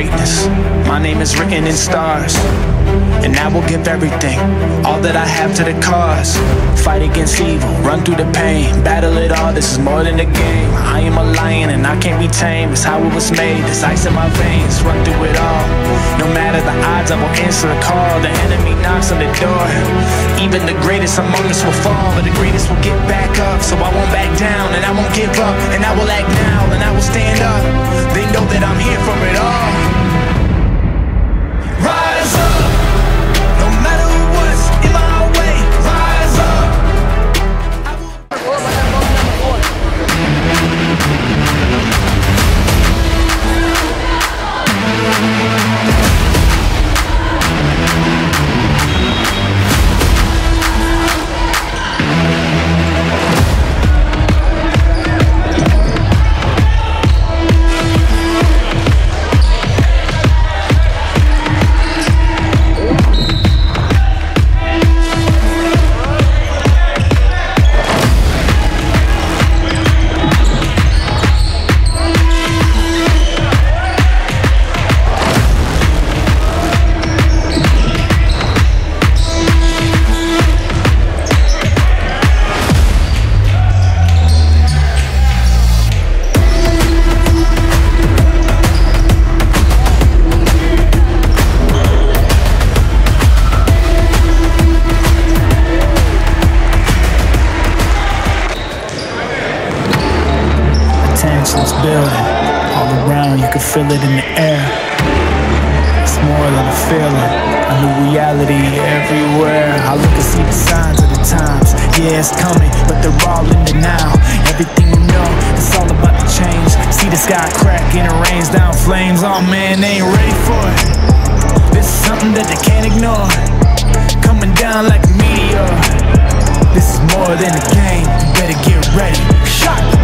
greatness. My name is written in stars. And I will give everything, all that I have to the cause. Fight against evil, run through the pain, battle it all. This is more than a game. I am a lion and I can't be tamed. It's how it was made. This ice in my veins, run through it all. No matter the odds, I will answer the call. The enemy knocks on the door. Even the greatest among us will fall, but the greatest will get back up. So I won't back down and I won't give up. And I will act now and I will stand up. They know that I'm here for it all. Can feel it in the air. It's more than a feeling, a new reality everywhere. I look and see the signs of the times. Yeah, it's coming, but they're all in now. Everything you know, it's all about to change. See the sky cracking, it rains down flames. Oh man, they ain't ready for it. This is something that they can't ignore. Coming down like a meteor. This is more than a game. You better get ready. Shock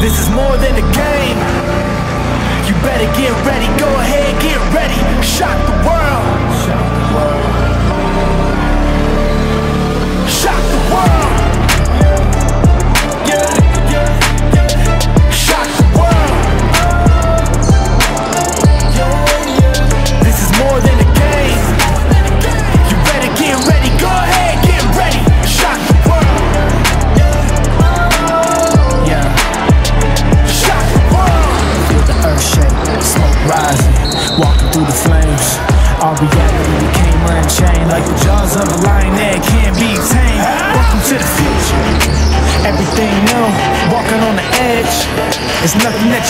This is more than a game. You better get ready, go ahead, get ready. Shock the world.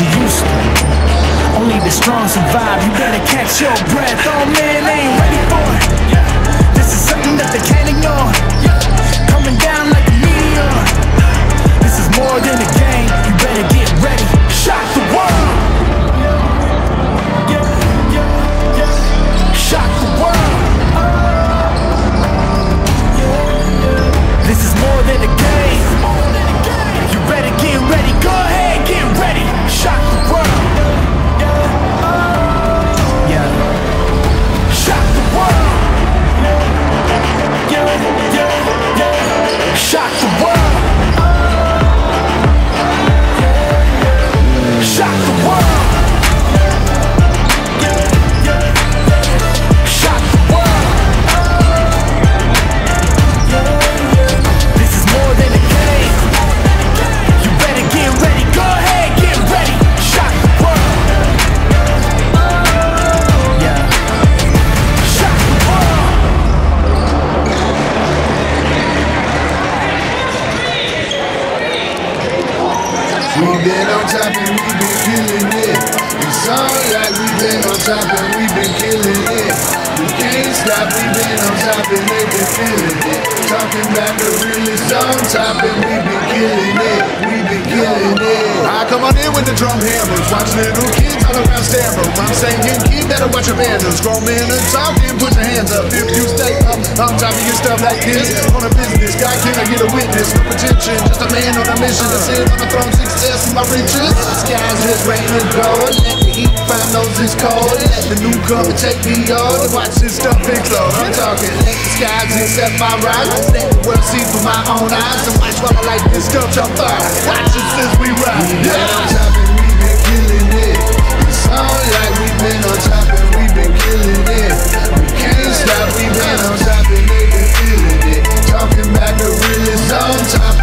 You're used to. Only the strong survive. You better catch your breath. Oh man, feeling it. Talking about the realest on top and we've been killing it. We've been killing it. I come on in with the drum hammers, watch little kids all around stammer. I'm saying, kid, better watch your manners. Grown men are talking, put your hands up. If you stay up I'm of your stuff like this, on a business, God can I get a witness? No pretension, just a man on a mission to sit on the throne, success in my riches. The skies just rain and gold, let the heat find those is cold. Let the newcomer take me and watch this stuff explode. I'm talking, let the skies accept my rise. Let the world see through my own eyes and watch while I light this stuff on fire. Watch it since we rise. Yeah. On top and we been killing it. Like we been on top and we been killing it. We can't stop, we been on top and been it. On top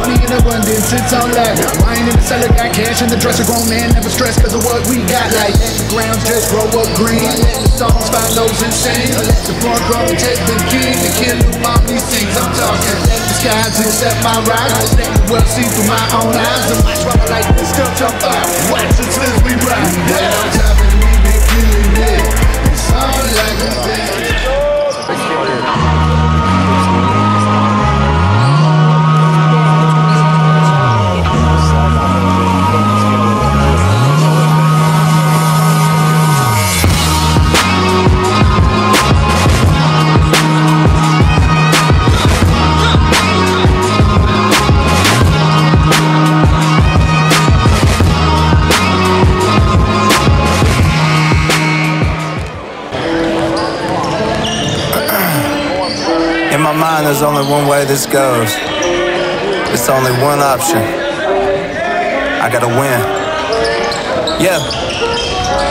Money in abundance, it's all laughing. Wine in the cellar, got cash in the dresser. Grown man never stressed cause of what we got. Like let the ground just grow up green. Let the songs find those insane. Let the front grow take the king. The kid who mom these things. I'm talking. Let the skies accept my rise. Let the world see through my own eyes. And while I like this stuff jump fire. Watch it since we ride. Yeah. Mind, there's only one way this goes. It's only one option. I gotta win. Yeah.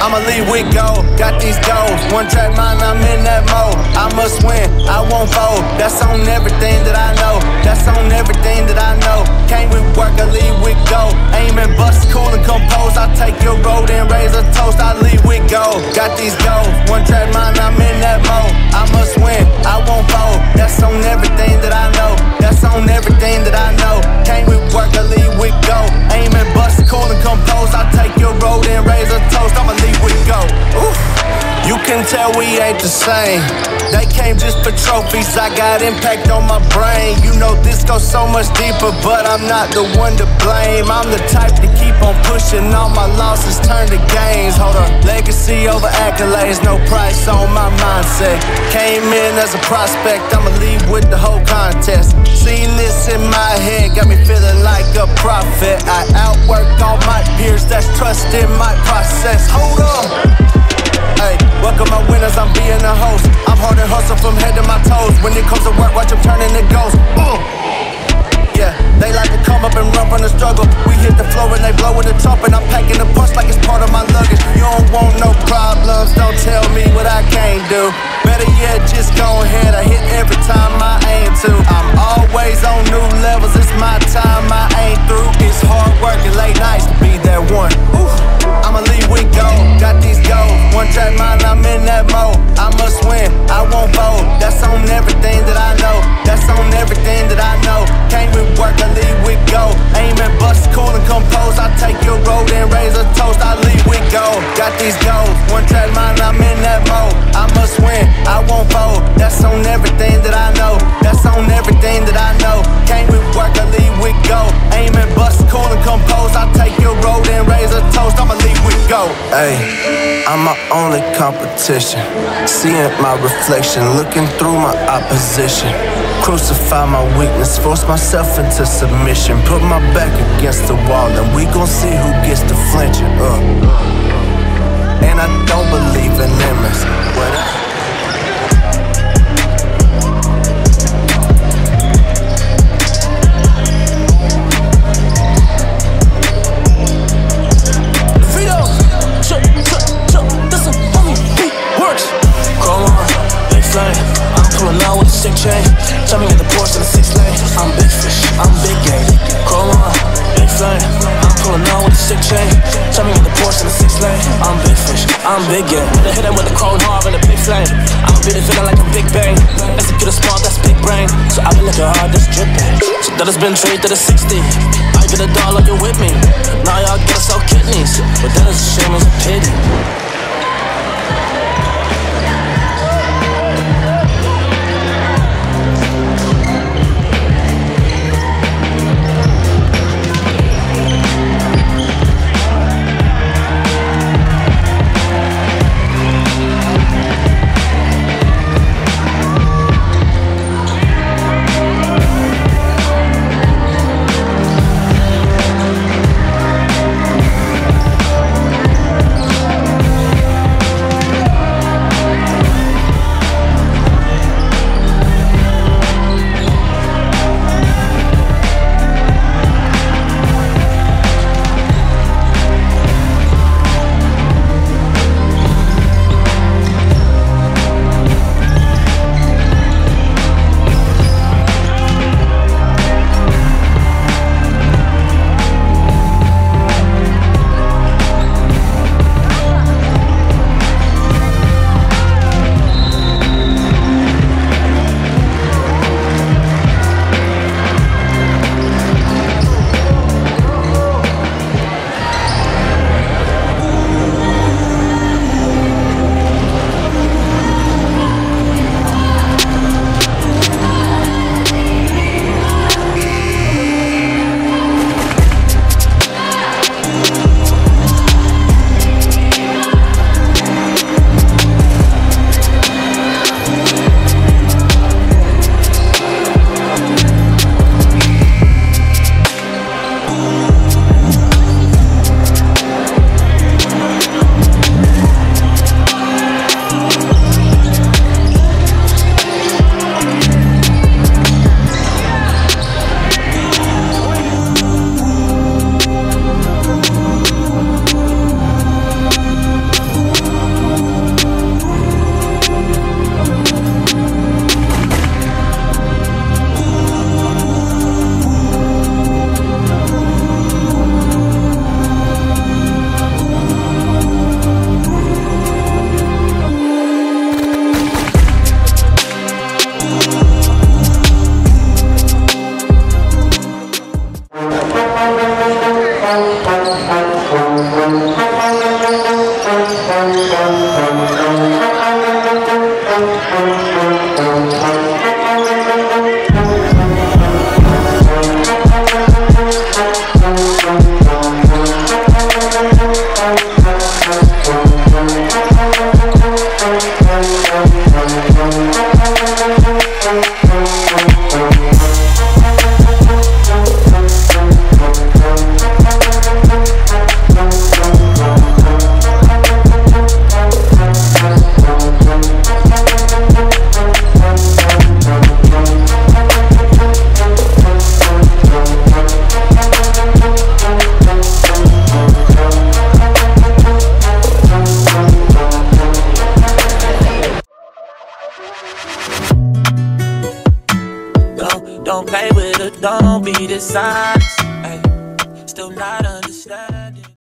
I'ma leave with gold, got these goals. One track mind, I'm in that mode. I must win, I won't fold. That's on everything that I know. That's on everything that I know. Came with work, I leave with gold. Aim and bust, cool and compose. I take your road and raise a toast. I leave with gold, got these goals. One track mind, same. They came just for trophies, I got impact on my brain. You know this goes so much deeper, but I'm not the one to blame. I'm the type to keep on pushing, all my losses turn to gains. Hold on, legacy over accolades, no price on my mindset. Came in as a prospect, I'ma leave with the whole contest. Seen this in my head, got me feeling like a prophet. I outwork all my peers, that's trust in my process. Hold on. Being the host. I'm hard and hustle from head to my toes. When it comes to work, watch them turning to ghosts. Uh. Yeah, they like to come up and run from the struggle. We hit the floor and they blow with the top, and I'm packing the punch like it's part of my luggage. You don't want no problems, don't tell me what I can't do. Better yet, just go ahead, I hit every time I aim to. I'm always on new levels, it's my time, I ain't through. Hey, I'm my only competition. Seeing my reflection, looking through my opposition. Crucify my weakness, force myself into submission. Put my back against the wall, and we gon' see who gets the flinching. Uh. And I don't believe in limits. Whatever. With sick chain. Tell me in the Porsche in the six lane. I'm big fish, I'm big game. The hit him with the chrome hard and a big flame. I'm really feeling like a big bang. Get a small, that's big brain. So I've been looking hard, that's dripping. So that has been trade to the 60. I get a dollar, you with me. Now y'all get us sell kidneys. But that is a shame, it's a pity.